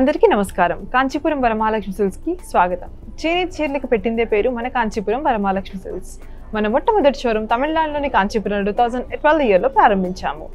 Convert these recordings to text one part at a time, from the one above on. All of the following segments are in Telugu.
అందరికీ నమస్కారం. కాంచీపురం వరమహాలక్ష్మి సిల్స్కి స్వాగతం. చేనేత చీరలకు పెట్టిందే పేరు మన కాంచీపురం వరమహాలక్ష్మి సిల్స్ మన మొట్టమొదటి షోరూమ్ తమిళనాడులోని కాంచీపురం టూ థౌసండ్ ట్వెల్వ్ ఇయర్లో ప్రారంభించాము.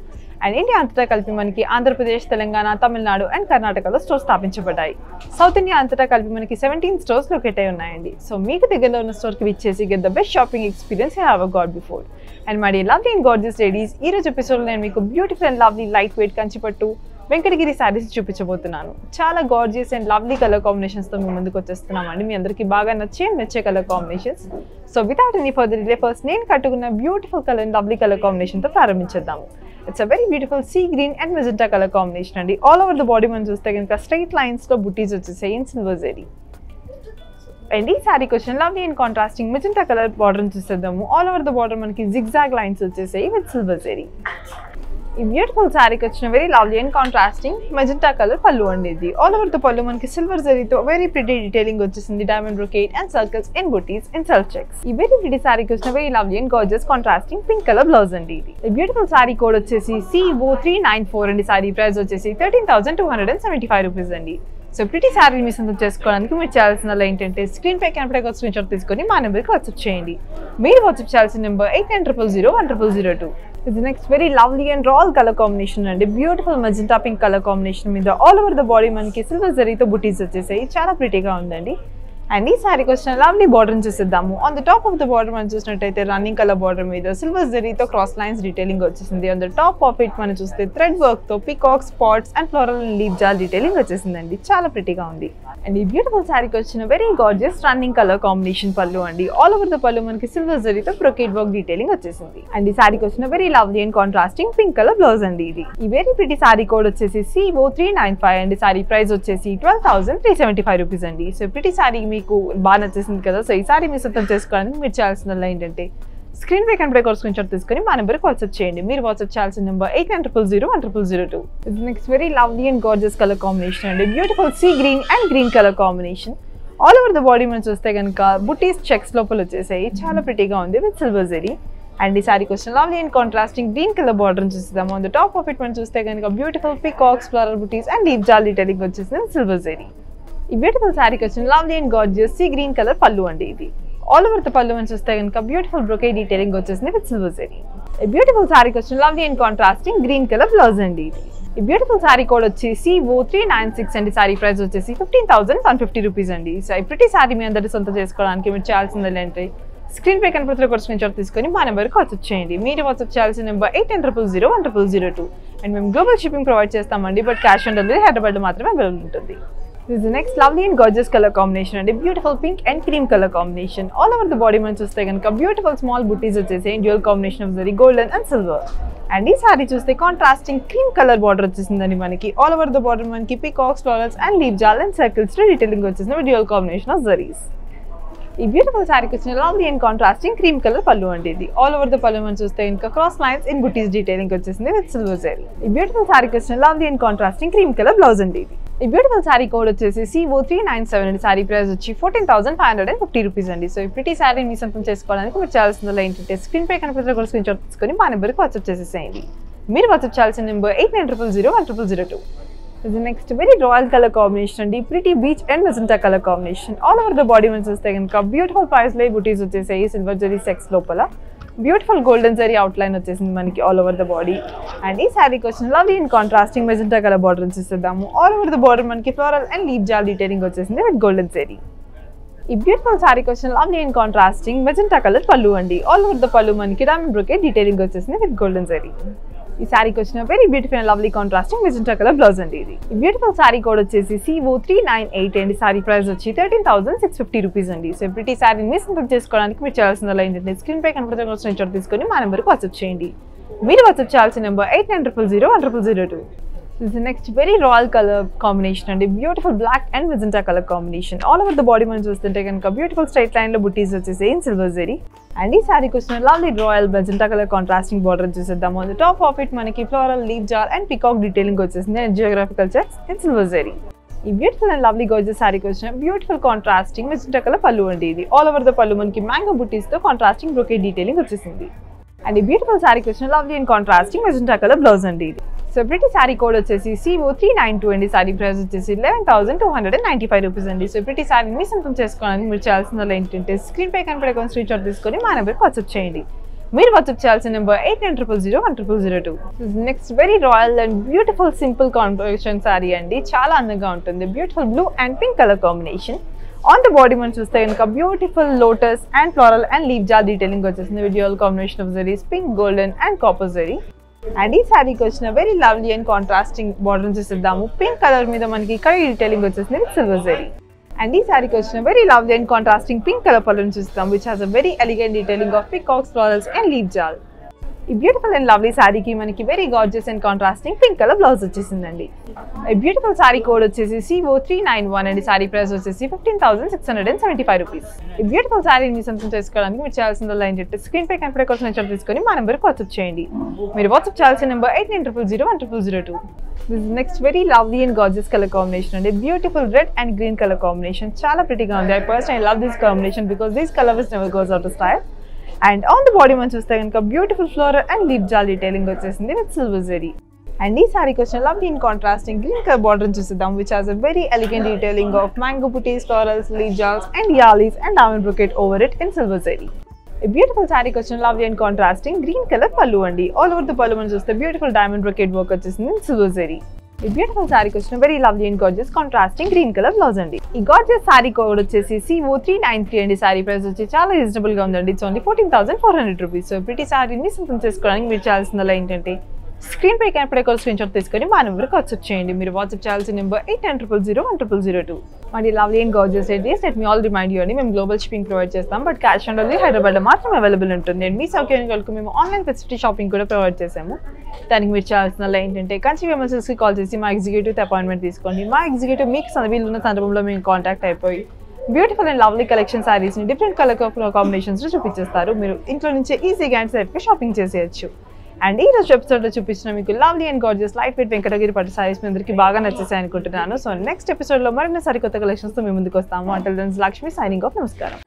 అండ్ ఇండియా అంతటా కలిపి మనకి ఆంధ్రప్రదేశ్ తెలంగాణ తమిళనాడు అండ్ కర్ణాటకలో స్టోర్స్ స్థాపించబడ్డాయి. సౌత్ ఇండియా అంతటా కలిపి మనకి సెవెంటీన్ స్టోర్స్ లొకేట్ అయి ఉన్నాయండి. సో మీకు దగ్గరలో ఉన్న స్టోర్కి విచ్చేసి get the best shopping experience have a god before. And మరి లవ్లీ అండ్ గార్జియస్ లేడీస్ ఈ రోజు ఎపిసోడ్లో నేను మీకు beautiful and lovely light weight Kanchipattu Venkatagiri saris చూపించబోతున్నాను. చాలా గార్జియస్ అండ్ లవ్లీ కలర్ కాంబినేషన్స్తో మీ ముందుకు వచ్చేస్తున్నామండి. మీ అందరికీ బాగా నచ్చే నచ్చే colour combinations so without any further delay first నేను కట్టుకున్న beautiful colour and lovely colour కాంబినేషన్తో ప్రారంభించేద్దాము. It's a very beautiful sea green and magenta colour combination అండి. ఆల్ ఓవర్ ద బాడీ మనం చూస్తే కనుక స్ట్రైట్ లైన్స్లో బుటీస్ వచ్చేసాయి ఇన్ సిల్వర్ జెరీ అండ్ ఈ శారీకి వచ్చిన lovely and contrasting magenta colour border చూసేద్దాము. ఆల్ ఓవర్ ద బార్డర్ మనకి జిగ్జాగ్ లైన్స్ వచ్చేసాయి విత్ సిల్వర్ జెరీ ఈ బ్యూటిఫుల్ శారీకి వచ్చిన very lovely and contrasting magenta colour pallu అండి ఇది. ఆల్ ఓవర్ ద పళ్ళు మనకి సిల్వర్ జరీతో వెరీ ప్రిటీ డీటెయిలింగ్ వచ్చేసింది. Diamond brocade and circles in butis in self checks ఈ వెరీ ప్రిటీ శారీకి వచ్చిన very lovely and gorgeous contrasting pink colour blouse అండి ఇది. ఈ బ్యూటిఫుల్ శారీ కోడ్ వచ్చేసి సిఓ త్రీ నైన్ ఫోర్ అండి. శారీ ప్రైస్ వచ్చేసి thirteen thousand two hundred and seventy five rupees అండి. సో ప్రిటీ శారీ మీ సొంతం చేసుకోవడానికి మీరు చేయాల్సిన ఏంటంటే స్క్రీన్ పై కనపడే ఒక స్క్రీన్ షాట్ తీసుకొని మా నెంబర్కి వాట్సాప్ చేయండి. మీరు వాట్సాప్ చేయాల్సిన number eight nine triple zero one triple zero two ఇది next very lovely and royal colour combination అండి beautiful magenta pink colour combination మీద ఆల్ ఓవర్ ద బాడీ మనకి సిల్వర్ జరీతో బుటీస్ వచ్చేసాయి. చాలా ప్రిటీగా ఉందండి. అండ్ ఈ శారీకి వచ్చిన lovely border చూసిద్దాము. On the top of the border మనం చూసినట్టయితే రన్నింగ్ కలర్ బార్డర్ మీద సిల్వర్ జరీతో క్రాస్ లైన్స్ డీటెయిలింగ్ వచ్చేసింది. On the top of it మనం చూస్తే థ్రెడ్ వర్క్తో peacock spots and floral leaf jaal detailing వచ్చేసిందండి. చాలా ప్రిటీగా ఉంది. అండ్ ఈ బ్యూటిఫుల్ శారీకి వచ్చిన very gorgeous running colour combination pallu అండి. ఆల్ ఓవర్ ద పళ్ళు మనకి సిల్వర్ జరీతో బ్రొకేట్ వర్క్ డీటెయిలింగ్ వచ్చేసింది. అండ్ ఈ శారీకి వచ్చిన very lovely and contrasting pink colour blouse అండి ఇది. ఈ వెరీ ప్రిటీ శారీ కోడ్ వచ్చేసి CO three nine five and. Sari price వచ్చేసి twelve thousand three seventy five rupees అండి. సో ప్రిటీ శారీ మీకు బాగా నచ్చేసింది కదా. సో ఈసారి మీరు మీ సొంతం చేసుకోవడానికి మీరు చేయాల్సిందల్లా ఏంటంటే స్క్రీన్ పై కనపడే కోర్స్ స్క్రీన్ తీసుకొని మా నెంబర్కి వాట్సాప్ చేయండి. మీరు వాట్సాప్ చేయాల్సిన number eight nine triple zero one triple zero two ఇది next very lovely and gorgeous colour combination అండి. Beautiful sea green and green colour combination all over the body మనం చూస్తే కనుక బుటీస్ చెక్స్ లోపల వచ్చేసాయి. చాలా ప్రిటీగా ఉంది విత్ సిల్వర్ జెరీ అండ్ ఈ sari question lovely and contrasting green colour border చూసిద్దాము. And top of it మనం చూస్తే కనుక beautiful peacocks flower butis and leaf jaali detailing వచ్చేసింది సిల్వర్ జెరీ ఈ బ్యూటిఫుల్ శారీకి వచ్చిన lovely and gorgeous sea green colour pallu అండి ఇది. ఆల్ ఓవర్ ద పళ్ళు అని చూస్తే కనుక బ్యూటిఫుల్ బ్రొకే డీటెయిలింగ్ వచ్చేసింది విత్ సిల్వర్ జెరీ ఈ బ్యూటిఫుల్ శారీకి వచ్చిన lovely and contrasting green colour blouse అండి ఇది. ఈ బ్యూటిఫుల్ శారీ కోడ్ వచ్చేసి ఓ త్రీ నైన్ సిక్స్ అండి. శారీ ప్రైస్ వచ్చేసి fifteen thousand one fifty rupees అండి. సో ఈ ప్రతి శారీ మీ అందరి సొంత చేసుకోవడానికి మీరు చేయాల్సింది ఏంటంటే స్క్రీన్ పై కనపడుతున్న కూడా స్క్రీన్ షాట్ తీసుకొని మా నెంబర్కి వాట్సాప్ చేయండి. మీరు వాట్సాప్ చేయాల్సిన number eight ten triple zero one triple zero two and మేము గ్లోబల్ షిప్పింగ్ ప్రొవైడ్ చేస్తామండి but cash on delivery Hyderabad మాత్రమే అవైలబుల్ ఉంటుంది. This next lovely and gorgeous colour combination అండి beautiful pink and cream colour combination all over the body మనం చూస్తే కనుక బ్యూటిఫుల్ స్మాల్ బుటీస్ వచ్చేసి dual combination of zari golden and silver and ఈ సారీ చూస్తే కాంట్రాస్టింగ్ క్రీమ్ కలర్ బార్డర్ వచ్చేసిందండి మనకి. ఆల్ ఓవర్ ద బార్డర్ మనకి peacocks flowers and leaf jaal and circles detailing వచ్చేసింది డ్యూయల్ కాంబినేషన్ ఆఫ్ జరీస్ ఈ బ్యూటిఫుల్ శారీకి వచ్చిన lovely and contrasting cream colour pallu అండి ఇది. ఆల్ ఓవర్ ద పళ్ళు మనం చూస్తే ఇంకా cross lines in butis detailing వచ్చేసింది విత్ సిల్వర్ జరీ ఈ బ్యూటిఫుల్ శారీకి వచ్చిన lovely and contrasting cream colour blouse అండి ఇది. ఈ బ్యూటిఫుల్ శారీ కోడ్ వచ్చేసి సిఓ త్రీ నైన్ సెవెన్ అండి. శారీ ప్రైస్ వచ్చి fourteen thousand five hundred and fifty rupees అండి. సో ఈ ప్రతి శారీ మీ సొంతం చేసుకోవడానికి మీరు చేయాల్సిందో ఏంటంటే స్క్రీన్ పై కనిపించిన కూడా స్క్రీన్ షాట్ తీసుకొని మా నెంబర్కి వాట్సాప్ చేసేసేయండి. మీరు వాట్సాప్ చేయాల్సిన number eight nine triple zero one triple zero two ఇది next very royal colour combination అండి. Pretty peach and magenta colour combination all over the body men's వస్తే కనుక బ్యూటిఫుల్ ప్రైస్లో బుటీస్ వచ్చేసాయి సిల్వర్ జరీ సెక్స్ లోపల. Beautiful golden zari outline వచ్చేసింది మనకి all over the body and ఈ శారీకి వచ్చిన love in contrasting magenta colour border చూసేద్దాము. ఆల్ ఓవర్ ద బార్డర్ మనకి floral and leaf jaal detailing వచ్చేసింది విత్ గోల్డెన్ జరీ ఈ బ్యూటిఫుల్ శారీకి వచ్చిన lovely and contrasting magenta colour pallu అండి. ఆల్ ఓవర్ ద పళ్ళు మనకి డైమండ్ బ్రోకే డీటెయిలింగ్ వచ్చేసింది విత్ గోల్డెన్ జరీ ఈ శారీకి వచ్చిన very beautiful and lovely contrasting magenta colour blouse అండి ఇది. ఈ బ్యూటిఫుల్ శారీ కోడ్ వచ్చేసి సిఓ త్రీ నైన్ ఎయిట్ అండి. శారీ ప్రైస్ వచ్చి thirteen thousand six fifty rupees అండి. సో ప్రతి శారీ మీ సొంతం చేసుకోవడానికి మీరు చేయాల్సిన ఏంటంటే స్క్రీన్ పై కనపడుతున్న వచ్చిన షాట్ తీసుకొని మా నెంబర్కి వాట్సాప్ చేయండి. మీరు వాట్సాప్ చేయాల్సిన number eight nine triple zero one triple zero two this next very royal colour combination అండి beautiful black and magenta colour combination all over the body మనం చూస్తుంటే కనుక బ్యూటిఫుల్ స్ట్రైట్ లైన్లో బుటీస్ వచ్చేసి ఇన్ సిల్వర్ జరీ అండ్ ఈ శారీకి వచ్చిన lovely royal magenta colour contrasting border చూసేద్దాము ఆన్ టాప్ ఆఫ్ ఇట్ మనకి floral leaf jaal and peacock detailing వచ్చేసింది. And geographical checks in silver zari ఈ బ్యూటిఫుల్ అండ్ లవ్లీ గోజెస్ శారీకి వచ్చిన బ్యూటిఫుల్ కాంట్రాస్టింగ్ మెజెంటా కలర్ పళ్ళు అండి ఇది. ఆల్ ఓవర్ ద పళ్ళు మనకి mango butis contrasting brocade detailing వచ్చేసింది. అండ్ ఈ బ్యూటిఫుల్ శారీకి వచ్చిన lovely and contrasting magenta colour blouse అండి ఇది. సో ప్రతి శారీ కోడ్ వచ్చేసి సిఓ త్రీ నైన్ టూ అండి. శారీ ప్రైస్ వచ్చేసి eleven thousand two hundred and ninety five rupees అండి. సో ప్రతి శారీని మీ సొంతం చేసుకోవడానికి మీరు చేయాల్సిన ఏంటంటే స్క్రీన్ పై కనపడే కొన్ని స్క్రీన్ షాట్ తీసుకొని మా నెంబర్కి వాట్సాప్ చేయండి. మీరు వాట్సాప్ చేయాల్సిన number eight nine triple zero one triple zero two next very royal and beautiful simple combination sari అండి. చాలా అందంగా ఉంటుంది. Beautiful blue and pink colour combination on the body మనం చూస్తే కనుక beautiful lotus and floral and leaf jaal detailing వచ్చేసింది. విడియోల్ combination of zaris pink golden and copper zari and ఈ శారీకి వచ్చిన very lovely and contrasting border చూసిద్దాము pink colour మీద మనకి ఇక్కడ డీటెయిలింగ్ వచ్చేసింది విత్ సిల్వర్ జరీ అండ్ ఈ శారీకి వచ్చిన very lovely and contrasting pink colour పళ్ళను చూస్తాం which has a very elegant detailing of peacocks florals and leaf jaal ఈ బ్యూటిఫుల్ అండ్ లవ్లీ శారీకి మనకి very gorgeous and contrasting pink colour blouse వచ్చేసిందండి. ఈ బ్యూటిఫుల్ శారీ కోడ్ వచ్చేసి సిఓ త్రీ నైన్ వన్ అండి. శారీ ప్రైస్ వచ్చేసి fifteen thousand six hundred and seventy five rupees ఈ బ్యూటిఫుల్ శారీ మీ సొంతం చేసుకోవడానికి మీరు చేయాల్సిన లైన్ చెప్పి స్క్రీన్ పై కనపడే కోసం నెంబర్ తీసుకొని మా నెంబర్కి వాట్సాప్ చేయండి. మీరు వాట్సాప్ చేయాల్సిన number eight nine triple zero one triple zero two this next very lovely and gorgeous colour combination అండి. Beautiful red and green colour combination చాలా ప్రిటీగా ఉంది. I person I love this combination because this colour is never goes out style and on the body మనం చూస్తే కనుక beautiful floral and leaf jaal detailing వచ్చేసింది విత్ సిల్వర్ జరీ. అండ్ ఈ సారీకి వచ్చిన lovely in contrasting green colour border చూసిద్దాం which has a very elegant detailing of mango butis florals leaf jaals and yalis and diamond brocade over it in silver zari ఈ బ్యూటిఫుల్ శారీకి వచ్చిన lovely and contrasting green colour pallu అండి. ఆల్ ఓవర్ ద పళ్ళు మనం చూస్తే బ్యూటిఫుల్ డైమండ్ బ్రొకెట్ వర్క్ వచ్చేసింది ఇన్ సిల్వర్ జరీ ఈ బ్యూటిఫుల్ శారీకి వచ్చిన very lovely and gorgeous contrasting green colour blouse అండి. ఈ గార్జెస్ శారీ కోడ్ వచ్చేసి సిఓ త్రీ నైన్ త్రీ అండి. శారీ ప్రైస్ వచ్చి చాలా రీజనబుల్గా ఉందండి. It's only fourteen thousand four hundred rupees so ప్రతి శారీని సొంతం చేసుకోవడానికి మీరు చేయాల్సిందల్లా ఏంటంటే స్క్రీన్ పై కనపడే ఒక స్క్రీన్ షాట్ తీసుకొని మా నెంబర్కి వాట్సాప్ చేయండి. మీరు వాట్సాప్ చేయాల్సిన number eight nine triple zero one triple zero two. మరి lovely and gorgeous days let me all remind you అండి మేము గ్లోబల్ షిప్పింగ్ ప్రొవైడ్ చేస్తాం. బట్ క్యాష్ ఆన్ డెలివరీ హైదరాబాద్లో మాత్రం అవైలబుల్ ఉంటుంది అండ్. మీ సౌకర్యం కనుక మేము ఆన్లైన్ ఫెసిలిటీ షాపింగ్ కూడా ప్రొవైడ్ చేసాము దానికి మీరు చేయాల్సిన ఏంటంటే కంచి ఎమర్జెన్సీకి కాల్ చేసి మా ఎగ్జిక్యూటివ్ అపాయింట్మెంట్ తీసుకోండి. మా ఎగ్జిక్యూటివ్ మీకు సందర్భంలో ఉన్న సందర్భంలో మేము కాంటాక్ట్ అయిపోయి బ్యూటిఫుల్ అండ్ లవ్లీ కలెక్షన్ శారీస్ని డిఫరెంట్ కలర్ కాంబినేషన్స్లో చూపించేస్తారు. మీరు ఇంట్లో నుంచే ఈజీగా అండ్ సేఫ్గా షాపింగ్ చేసేయచ్చు. అండ్ ఈ రోజు ఎపిసోడ్లో చూపించిన మీకు lovely and gorgeous light weight Venkatagiri పట్టు సారీస్ మీ అందరికీ బాగా నచ్చేసాయి అనుకుంటున్నాను. సో నెక్స్ట్ ఎపిసోడ్లో మరిన్ని సరికొత్త కలెక్షన్స్తో మీ ముందుకు వస్తాము. అంటే లక్ష్మి సైనింగ్ ఆఫ్ నమస్కారం